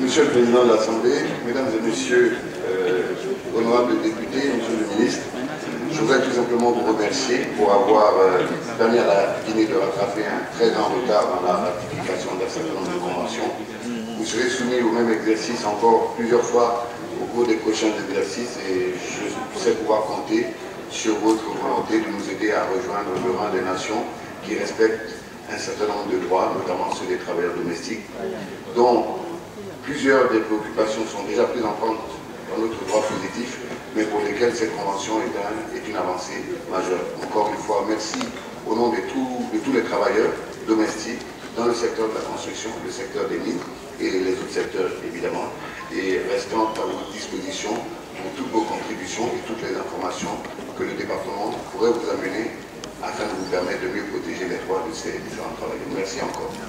Monsieur le Président de l'Assemblée, Mesdames et Messieurs, euh, honorables députés, Monsieur le Ministre, je voudrais tout simplement vous remercier pour avoir euh, permis à la Guinée de rattraper un très grand retard dans la ratification d'un certain nombre de conventions. Vous serez soumis au même exercice encore plusieurs fois au cours des prochains exercices et je sais pouvoir compter sur votre volonté de nous aider à rejoindre le rang des nations qui respectent un certain nombre de droits, notamment ceux des travailleurs domestiques, dont plusieurs des préoccupations sont déjà prises en compte dans notre droit positif, mais pour lesquelles cette convention est, est une avancée majeure. Encore une fois, merci au nom de, de tous les travailleurs domestiques dans le secteur de la construction, le secteur des mines et les autres secteurs évidemment, et restant à votre disposition pour toutes vos contributions et toutes les informations que le département pourrait vous amener afin de vous permettre de mieux protéger les droits de ces différents travailleurs. Merci encore.